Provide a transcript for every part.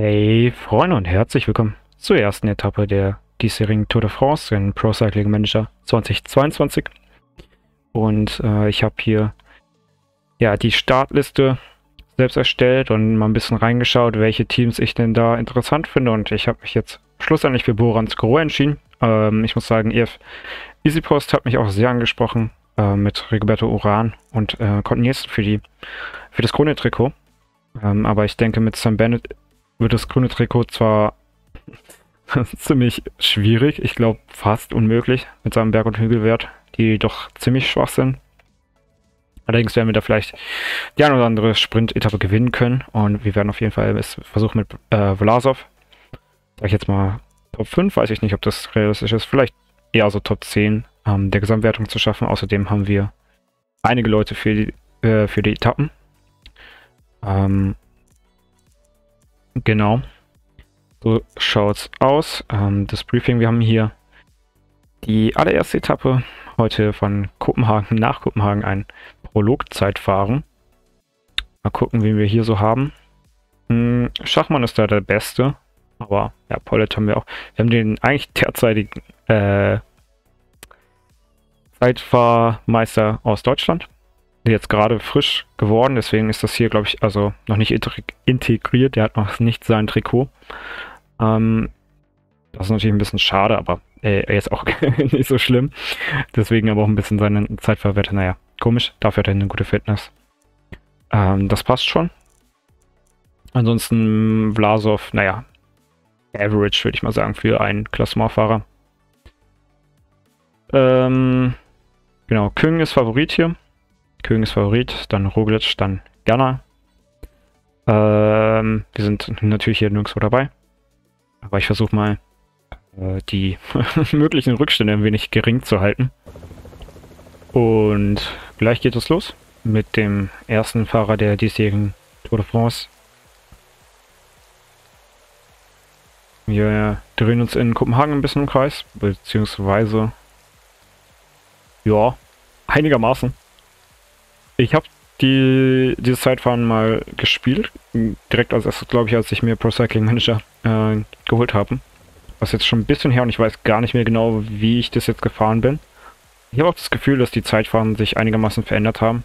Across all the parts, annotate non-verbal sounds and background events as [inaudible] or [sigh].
Hey Freunde und herzlich willkommen zur ersten Etappe der diesjährigen Tour de France in Pro Cycling Manager 2022. Und äh, ich habe hier ja die Startliste selbst erstellt und mal ein bisschen reingeschaut, welche Teams ich denn da interessant finde. Und ich habe mich jetzt schlussendlich für Borans Gro entschieden. Ähm, ich muss sagen, EF EasyPost hat mich auch sehr angesprochen äh, mit Rigoberto Uran und äh, Cotton für, die, für das Krone-Trikot. Ähm, aber ich denke, mit Sam Bennett wird das grüne Trikot zwar [laughs] ziemlich schwierig, ich glaube fast unmöglich mit seinem Berg- und Hügelwert, die doch ziemlich schwach sind. Allerdings werden wir da vielleicht die eine oder andere Sprint-Etappe gewinnen können und wir werden auf jeden Fall es versuchen mit äh, Vlasov. Sag ich jetzt mal Top 5, weiß ich nicht, ob das realistisch ist, vielleicht eher so Top 10 ähm, der Gesamtwertung zu schaffen. Außerdem haben wir einige Leute für die, äh, für die Etappen. Ähm, Genau. So schaut's aus. Ähm, das Briefing, wir haben hier die allererste Etappe heute von Kopenhagen [laughs] nach Kopenhagen ein Prologzeitfahren. Mal gucken, wen wir hier so haben. Hm, Schachmann ist da der Beste, aber ja, Paulette haben wir auch. Wir haben den eigentlich derzeitigen äh, Zeitfahrmeister aus Deutschland jetzt gerade frisch geworden, deswegen ist das hier, glaube ich, also noch nicht integriert. Der hat noch nicht sein Trikot. Ähm, das ist natürlich ein bisschen schade, aber äh, ist auch [laughs] nicht so schlimm. Deswegen aber auch ein bisschen seine Zeitverwerte. Naja, komisch. Dafür hat er eine gute Fitness. Ähm, das passt schon. Ansonsten Vlasov, naja, average würde ich mal sagen für einen Klassementfahrer. Ähm, genau, Küng ist Favorit hier. König ist Favorit, dann Roglic, dann Gerner. Ähm, wir sind natürlich hier nirgendwo dabei. Aber ich versuche mal, äh, die [laughs] möglichen Rückstände ein wenig gering zu halten. Und gleich geht es los mit dem ersten Fahrer der diesjährigen Tour de France. Wir drehen uns in Kopenhagen ein bisschen im Kreis, beziehungsweise ja, einigermaßen. Ich habe die, dieses Zeitfahren mal gespielt. Direkt als erstes, glaube ich, als ich mir Pro Cycling Manager äh, geholt habe. Was jetzt schon ein bisschen her und ich weiß gar nicht mehr genau, wie ich das jetzt gefahren bin. Ich habe auch das Gefühl, dass die Zeitfahren sich einigermaßen verändert haben.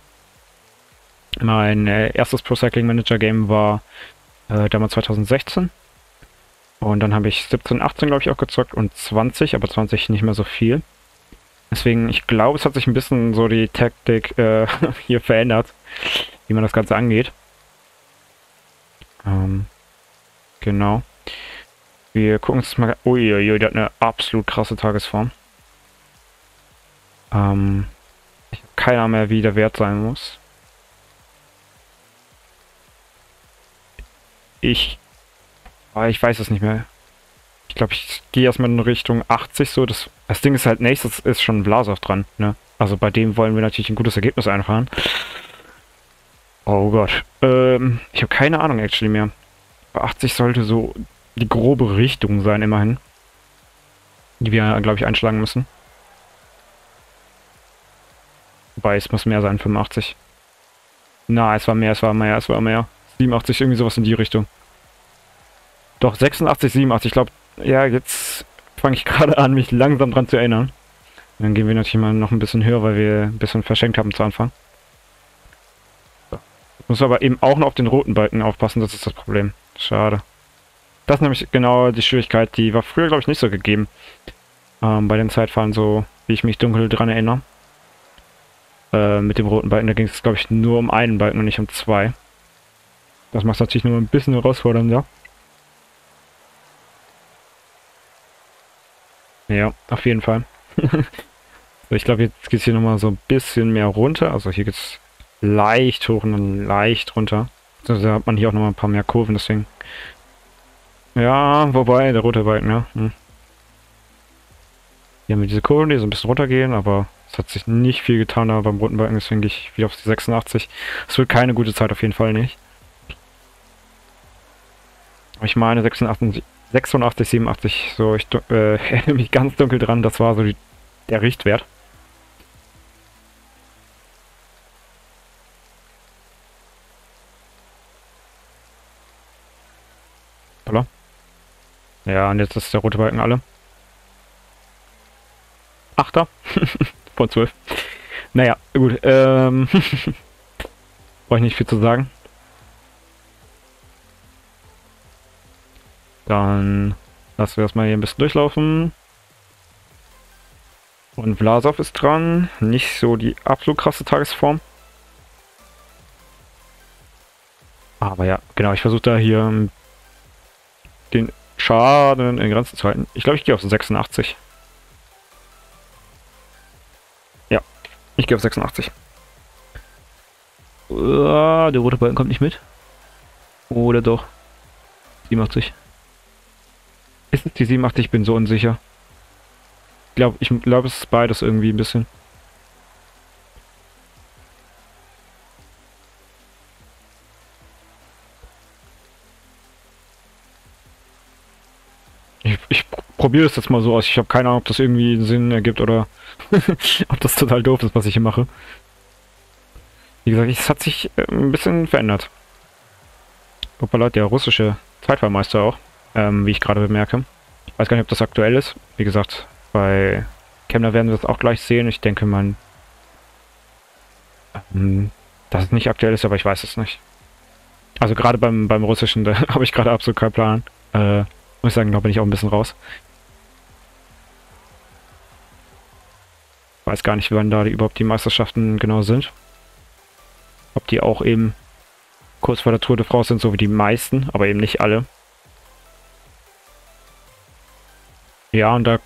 Mein äh, erstes Pro Cycling Manager Game war äh, damals 2016. Und dann habe ich 17, 18 glaube ich auch gezockt und 20, aber 20 nicht mehr so viel. Deswegen, ich glaube, es hat sich ein bisschen so die Taktik äh, [laughs] hier verändert, wie man das Ganze angeht. Ähm, genau. Wir gucken uns mal... Uiuiui, der hat eine absolut krasse Tagesform. Ähm, ich habe keine Ahnung mehr, wie der Wert sein muss. Ich... Ah, ich weiß es nicht mehr. Ich glaube, ich gehe erstmal in Richtung 80 so. Das, das Ding ist halt, nächstes ist schon Vlasov dran, ne? Also bei dem wollen wir natürlich ein gutes Ergebnis einfahren. Oh Gott. Ähm, ich habe keine Ahnung actually mehr. Bei 80 sollte so die grobe Richtung sein, immerhin. Die wir, glaube ich, einschlagen müssen. Wobei, es muss mehr sein, 85. Na, es war mehr, es war mehr, es war mehr. 87, irgendwie sowas in die Richtung. Doch, 86, 87, ich glaube, ja, jetzt fange ich [laughs] gerade an, mich langsam dran zu erinnern. Dann gehen wir natürlich mal noch ein bisschen höher, weil wir ein bisschen verschenkt haben zu Anfang. So. Muss aber eben auch noch auf den roten Balken aufpassen, das ist das Problem. Schade. Das ist nämlich genau die Schwierigkeit, die war früher, glaube ich, nicht so gegeben. Ähm, bei den Zeitfahren, so wie ich mich dunkel dran erinnere. Äh, mit dem roten Balken, da ging es, glaube ich, nur um einen Balken und nicht um zwei. Das macht es natürlich nur ein bisschen herausfordernder. Ja? Auf jeden Fall. [laughs] ich glaube, jetzt geht es hier nochmal so ein bisschen mehr runter. Also hier geht es leicht hoch und dann leicht runter. Also da hat man hier auch nochmal ein paar mehr Kurven, deswegen. Ja, wobei, der rote Balken, ja. Hm. Hier haben wir diese Kurven, die so ein bisschen runtergehen, aber es hat sich nicht viel getan da beim roten Balken, deswegen gehe ich wieder auf die 86. Es wird keine gute Zeit, auf jeden Fall nicht. Ich meine 86, 86, 87, so, ich äh, [laughs] erinnere mich ganz dunkel dran, das war so die, der Richtwert. Hoppala. Ja, und jetzt ist der rote Balken alle. Achter. [laughs] Von zwölf. Naja, gut. Ähm [laughs] Brauche ich nicht viel zu sagen. Dann lassen wir das mal hier ein bisschen durchlaufen. Und Vlasov ist dran. Nicht so die absolut krasse Tagesform. Aber ja, genau, ich versuche da hier den Schaden in Grenzen zu halten. Ich glaube, ich gehe auf 86. Ja, ich gehe auf 86. Uh, der rote Balken kommt nicht mit. Oder doch? 87. Ist es die 87? Ich bin so unsicher. Ich glaube, ich glaube, es ist beides irgendwie ein bisschen. Ich, ich probiere es jetzt mal so aus. Ich habe keine Ahnung, ob das irgendwie Sinn ergibt oder [laughs] ob das total doof ist, was ich hier mache. Wie gesagt, es hat sich äh, ein bisschen verändert. Hoppala, der russische Zeitfahrmeister auch, ähm, wie ich gerade bemerke. Ich weiß gar nicht, ob das aktuell ist. Wie gesagt, bei Kemner werden wir das auch gleich sehen. Ich denke, man... Ähm, dass es nicht aktuell ist, aber ich weiß es nicht. Also gerade beim, beim russischen, [laughs] da habe ich gerade absolut keinen Plan. Äh, muss ich sagen, da bin ich auch ein bisschen raus. Weiß gar nicht, wann da die, überhaupt die Meisterschaften genau sind. Ob die auch eben kurz vor der Tour de France sind, so wie die meisten, aber eben nicht alle. Ja, und da,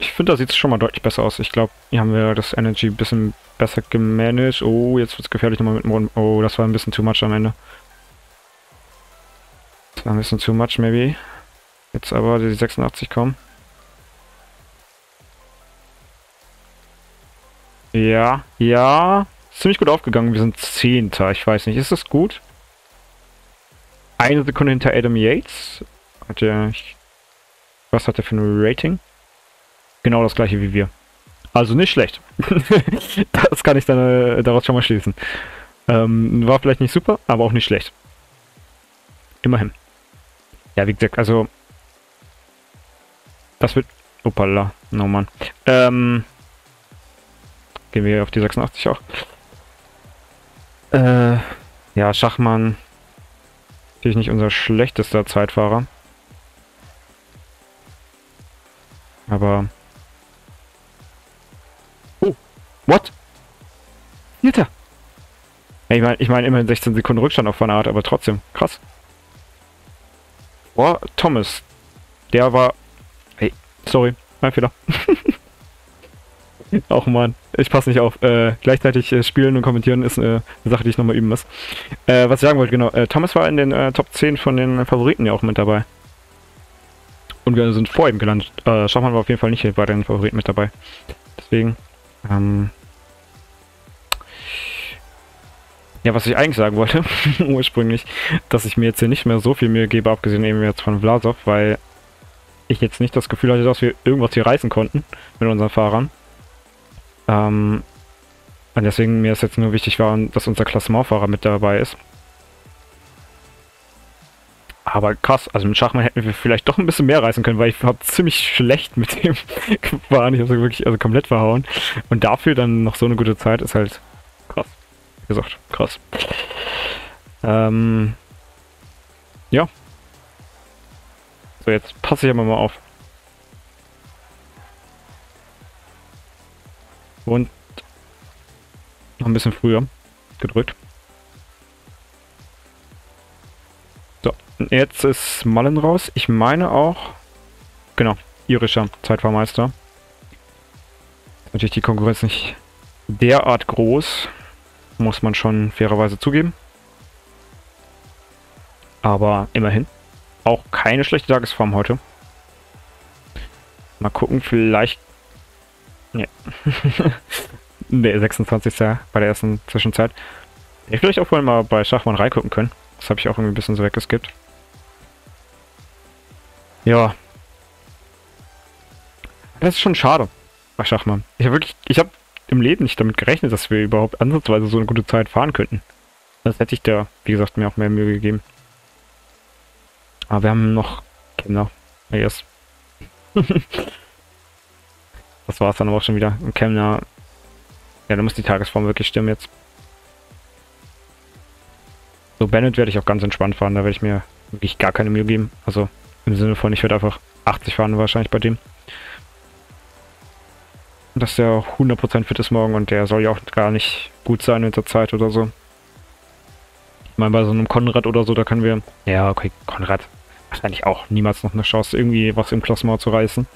ich finde, da sieht es schon mal deutlich besser aus. Ich glaube, hier haben wir das Energy ein bisschen besser gemanagt. Oh, jetzt wird es gefährlich nochmal mit Boden. Oh, das war ein bisschen too much am Ende. Das war ein bisschen too much, maybe. Jetzt aber die 86 kommen. Ja, ja. Ziemlich gut aufgegangen. Wir sind Zehnter. Ich weiß nicht, ist das gut? Eine Sekunde hinter Adam Yates. Hat er... Was hat er für ein Rating? Genau das gleiche wie wir. Also nicht schlecht. [laughs] das kann ich dann äh, daraus schon mal schließen. Ähm, war vielleicht nicht super, aber auch nicht schlecht. Immerhin. Ja, wie gesagt, also das wird... Opala. No, Mann. Ähm... Gehen wir auf die 86 auch. Äh... Ja, Schachmann... Natürlich nicht unser schlechtester Zeitfahrer. Aber... Oh! What? Vierter! Ich meine, ich mein, immerhin 16 Sekunden Rückstand auf Van Art, aber trotzdem, krass. Boah, Thomas. Der war Sorry, mein Fehler. [laughs] Auch Mann, ich passe nicht auf. Äh, gleichzeitig äh, spielen und kommentieren ist äh, eine Sache, die ich nochmal üben muss. Äh, was ich sagen wollte, genau. Äh, Thomas war in den äh, Top 10 von den Favoriten ja auch mit dabei. Und wir sind vor ihm gelandet. Äh, Schachmann war auf jeden Fall nicht bei den Favoriten mit dabei. Deswegen, ähm, Ja, was ich eigentlich sagen wollte, [laughs] ursprünglich, dass ich mir jetzt hier nicht mehr so viel Mühe gebe, abgesehen eben jetzt von Vlasov, weil ich jetzt nicht das Gefühl hatte, dass wir irgendwas hier reißen konnten mit unseren Fahrern. Ähm, und deswegen mir es jetzt nur wichtig war, dass unser Klassementfahrer mit dabei ist. Aber krass, also mit Schachmann hätten wir vielleicht doch ein bisschen mehr reißen können, weil ich habe ziemlich schlecht mit dem gefahren. Ich habe wirklich also komplett verhauen. Und dafür dann noch so eine gute Zeit ist halt krass. Wie gesagt, krass. Ähm, ja, so, jetzt passe ich aber mal auf. Und noch ein bisschen früher gedrückt. Jetzt ist Mullen raus. Ich meine auch, genau, irischer Zeitfahrmeister. Natürlich die Konkurrenz nicht derart groß, muss man schon fairerweise zugeben. Aber immerhin. Auch keine schlechte Tagesform heute. Mal gucken, vielleicht... Nee. nee, 26. bei der ersten Zwischenzeit. Ich vielleicht auch vorhin mal bei Schachmann reingucken können. Das habe ich auch irgendwie ein bisschen so weggeskippt. Ja. Das ist schon schade bei Schachmann. Ich habe wirklich, ich habe im Leben nicht damit gerechnet, dass wir überhaupt ansatzweise so eine gute Zeit fahren könnten. Das hätte ich da, wie gesagt, mir auch mehr Mühe gegeben. Aber wir haben noch Kinder. Yes. [laughs] das war's dann aber auch schon wieder. Und Kemner. Ja, da muss die Tagesform wirklich stimmen jetzt. So, Bennett werde ich auch ganz entspannt fahren. Da werde ich mir wirklich gar keine Mühe geben. Also im Sinne von, ich werde einfach 80 fahren wahrscheinlich bei dem. Dass der 100% fit ist morgen und der soll ja auch gar nicht gut sein in der Zeit oder so. Ich meine, bei so einem Konrad oder so, da können wir... Ja, okay, Konrad. Wahrscheinlich auch niemals noch eine Chance, irgendwie was im Klassement zu reißen.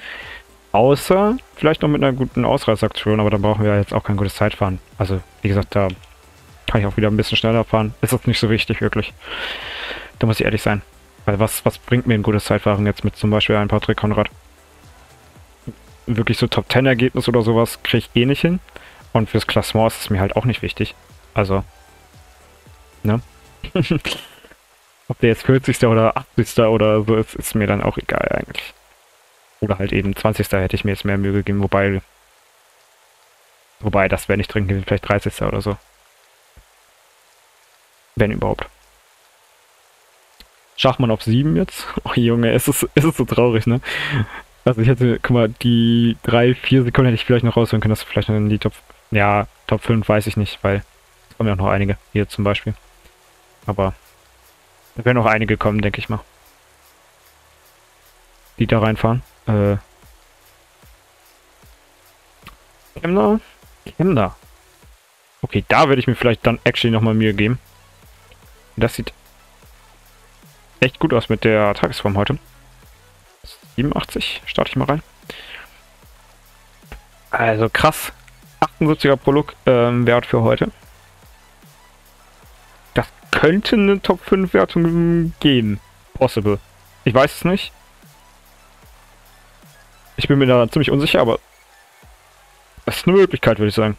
Außer vielleicht noch mit einer guten Ausreißaktion, aber da brauchen wir jetzt auch kein gutes Zeitfahren. Also, wie gesagt, da kann ich auch wieder ein bisschen schneller fahren. Ist das nicht so wichtig, wirklich. Da muss ich ehrlich sein. Weil was, was bringt mir ein gutes Zeitfahren jetzt mit zum Beispiel einem Patrick Konrad? Wirklich so Top-10-Ergebnis oder sowas kriege ich eh nicht hin. Und fürs Klassement ist es mir halt auch nicht wichtig. Also, ne? [laughs] Ob der jetzt 40. oder 80. oder so ist, ist mir dann auch egal eigentlich. Oder halt eben 20. hätte ich mir jetzt mehr Mühe gegeben, wobei... Wobei, das wäre nicht drin gewesen, vielleicht 30. oder so. Wenn überhaupt. Schachmann auf 7 jetzt. [laughs] Oh Junge, es ist, es ist so traurig, ne? Also ich hätte, guck mal, die 3, 4 Sekunden hätte ich vielleicht noch rausholen können, dass vielleicht in die Top... Ja, Top 5 weiß ich nicht, weil es kommen ja auch noch einige. Hier zum Beispiel. Aber da werden noch einige kommen, denke ich mal. Die da reinfahren. Äh. Kemner? Kemner. Okay, da werde ich mir vielleicht dann actually nochmal Mühe geben. Das sieht echt gut aus mit der Tagesform heute. 87, starte ich mal rein. Also krass. 78er Prolog ähm, Wert für heute. Das könnte eine Top 5 Wertung geben. Possible. Ich weiß es nicht. Ich bin mir da ziemlich unsicher, aber das ist eine Möglichkeit, würde ich sagen.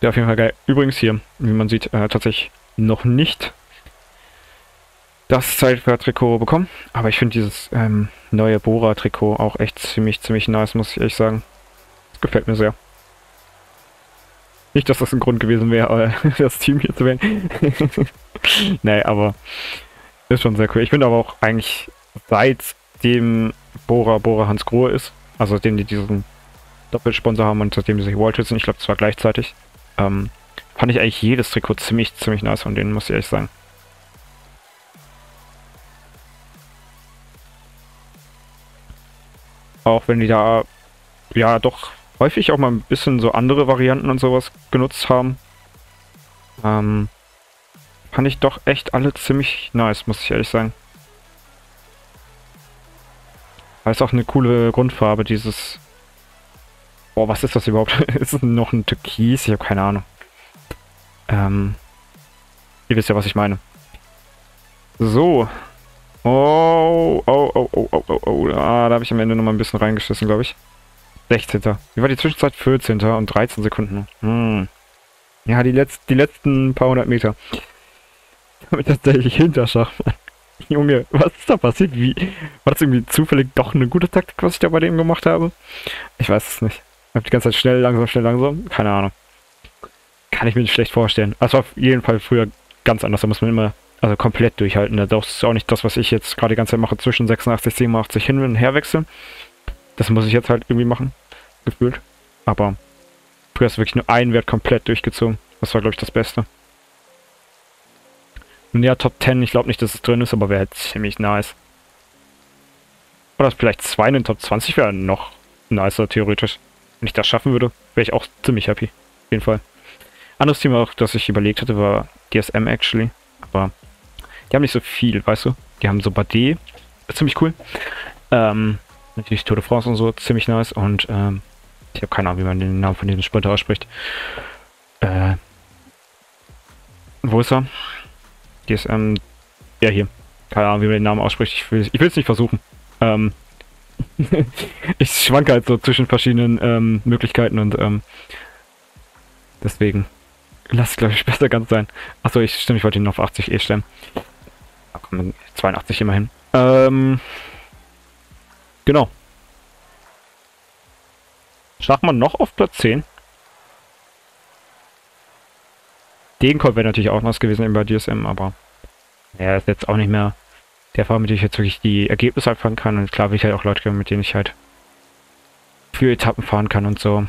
Ja, auf jeden Fall geil. Übrigens hier, wie man sieht, äh, tatsächlich noch nicht das Zeitfahr-Trikot bekommen. Aber ich finde dieses ähm, neue Bora-Trikot auch echt ziemlich, ziemlich nice, muss ich ehrlich sagen. Das gefällt mir sehr. Nicht, dass das ein Grund gewesen wäre, [laughs] das Team hier zu wählen. [laughs] nee, aber ist schon sehr cool. Ich finde aber auch eigentlich seitdem Bora Bora Hans Grohe ist, also seitdem die diesen Doppelsponsor haben und seitdem sie sich Wall sind, ich glaube zwar gleichzeitig, ähm, fand ich eigentlich jedes Trikot ziemlich, ziemlich nice von denen, muss ich ehrlich sagen. Auch wenn die da ja doch häufig auch mal ein bisschen so andere Varianten und sowas genutzt haben. Ähm, fand ich doch echt alle ziemlich nice, muss ich ehrlich sagen. Weil es auch eine coole Grundfarbe, dieses... Boah, was ist das überhaupt? [laughs] ist es noch ein Türkis? Ich habe keine Ahnung. Ähm, ihr wisst ja, was ich meine. So, Oh, oh, oh, oh, oh, oh, oh. Ah, da habe ich am Ende noch mal ein bisschen reingeschissen, glaube ich. 16. Wie war die Zwischenzeit? 14. und 13 Sekunden. Hm. Ja, die, letzt, die letzten paar hundert Meter. [laughs] Damit tatsächlich hinter Schachmann. Junge, was ist da passiert? Wie? War das irgendwie zufällig doch eine gute Taktik, was ich da bei dem gemacht habe? Ich weiß es nicht. Ich habe die ganze Zeit schnell, langsam, schnell, langsam. Keine Ahnung. Kann ich mir nicht schlecht vorstellen. Das war auf jeden Fall früher ganz anders. Da muss man immer also komplett durchhalten. Das ist auch nicht das, was ich jetzt gerade die ganze Zeit mache, zwischen 86, 87 hin und her wechseln. Das muss ich jetzt halt irgendwie machen, gefühlt. Aber früher hast du wirklich nur einen Wert komplett durchgezogen. Das war, glaube ich, das Beste. Und ja, Top 10, ich glaube nicht, dass es drin ist, aber wäre halt ziemlich nice. Oder vielleicht zwei in den Top 20 wäre noch nicer, theoretisch. Wenn ich das schaffen würde, wäre ich auch ziemlich happy. Auf jeden Fall. Anderes Thema auch, das ich überlegt hatte, war DSM actually. Aber die haben nicht so viel, weißt du? Die haben so Bade, ziemlich cool. Ähm, natürlich Tour de France und so, ziemlich nice. Und ähm, ich habe keine Ahnung, wie man den Namen von diesem Sprinter ausspricht. Äh, wo ist er? DSM, ja hier. Keine Ahnung, wie man den Namen ausspricht. Ich will es nicht versuchen. Ähm, [laughs] ich schwanke halt so zwischen verschiedenen ähm, Möglichkeiten und ähm, deswegen lass glaube ich [laughs] besser ganz sein. Achso, ich stimme, ich wollte ihn auf 80 eh stellen. 82 immerhin. Ähm, genau. Schachmann noch auf Platz 10. Degenkolb wäre natürlich auch was gewesen bei DSM, aber ja, ist jetzt auch nicht mehr der Fahrer, mit dem ich jetzt wirklich die Ergebnisse abfangen kann. Und klar will ich halt auch Leute, mit denen ich halt für Etappen fahren kann und so.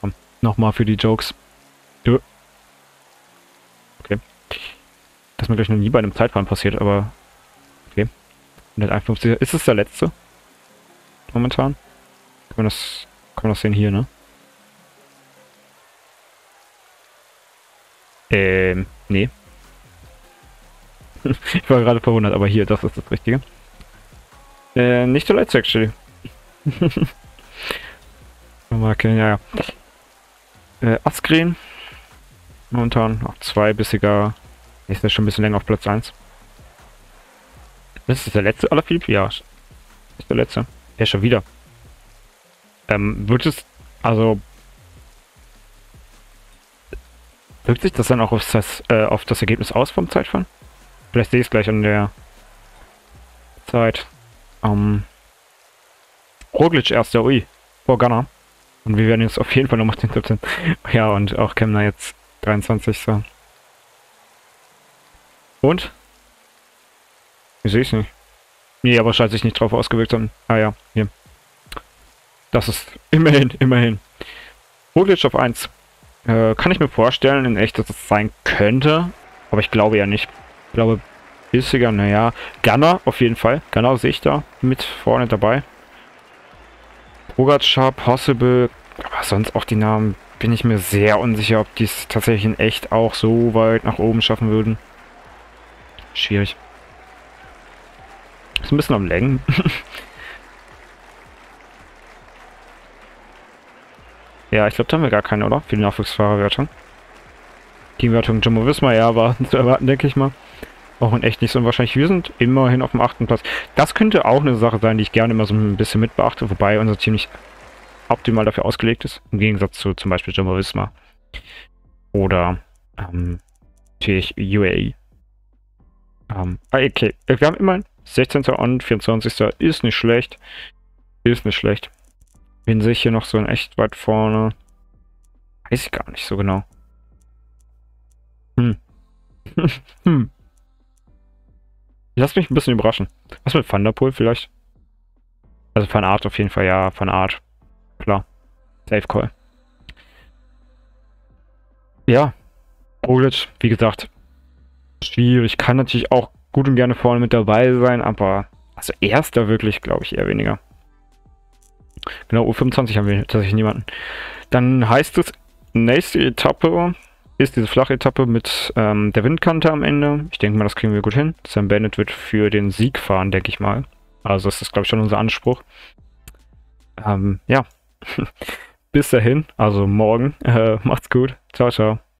Komm, nochmal für die Jokes. Okay. Das ist mir gleich noch nie bei einem Zeitfahren passiert, aber okay. 151. Ist es der letzte? Momentan? Kann man das, kann man das sehen hier, ne? Ähm, nee. [laughs] ich war gerade verwundert, aber hier, das ist das Richtige. Äh, nicht so leid, actually. [laughs] Marke, ja, ja. Äh, Asgreen. Momentan auf zwei bissiger. Ist das schon ein bisschen länger auf Platz 1. Das ist der letzte aller Philipp? Ja. Ist der letzte. Ja, schon wieder. Ähm, wird es. Also. Wirkt sich das dann auch auf das, äh, auf das Ergebnis aus vom Zeitfahren? Vielleicht sehe ich es gleich an der Zeit. Ähm, Roglic erster, ui, vor Gunner. Und wir werden jetzt auf jeden Fall nochmal den 17. Ja, und auch Kemner jetzt 23. So. Und? Ich sehe es nicht. Nee, aber scheint sich nicht drauf ausgewirkt haben. Ah ja, hier. Das ist [laughs] immerhin, immerhin. Roglic auf 1. Äh, kann ich mir vorstellen, in echt, dass es sein könnte. Aber ich glaube ja nicht. Ich glaube, bissiger, naja. Gunner auf jeden Fall. Gunner sehe ich da mit vorne dabei. Pogacar, Possible, aber sonst auch die Namen bin ich mir sehr unsicher, ob die es tatsächlich in echt auch so weit nach oben schaffen würden. Schwierig. Ist ein bisschen am Längen. [laughs] ja, ich glaube, da haben wir gar keine, oder? Für die Nachwuchsfahrerwertung. Teamwertung Jumbo Visma, ja, war [laughs] zu erwarten, denke ich mal. Auch in echt nicht so unwahrscheinlich. Wir sind immerhin auf dem achten Platz. Das könnte auch eine Sache sein, die ich gerne immer so ein bisschen mitbeachte, wobei unser Team nicht optimal dafür ausgelegt ist. Im Gegensatz zu zum Beispiel Jumbo Visma. Oder ähm, natürlich UAE. Ähm, ah, okay, wir haben immerhin 16. und 24. Ist nicht schlecht. Ist nicht schlecht. Wen sehe ich hier noch so in echt weit vorne? Weiß ich gar nicht so genau. Hm. [laughs] hm. Lass mich ein bisschen überraschen. Was mit Thunderpool vielleicht? Also von Art auf jeden Fall, ja, von Art. Klar. Safe Call. Ja. Roglic, wie gesagt, schwierig. Kann natürlich auch gut und gerne vorne mit dabei sein, aber also erster wirklich, glaube ich, eher weniger. Genau, U25 haben wir tatsächlich niemanden. Dann heißt es, nächste Etappe ist diese flache Etappe mit ähm, der Windkante am Ende. Ich denke mal, das kriegen wir gut hin. Sam Bennett wird für den Sieg fahren, denke ich mal. Also das ist, glaube ich, schon unser Anspruch. Ähm, ja. [laughs] Bis dahin, also morgen. [laughs] Äh, macht's gut. Ciao, ciao.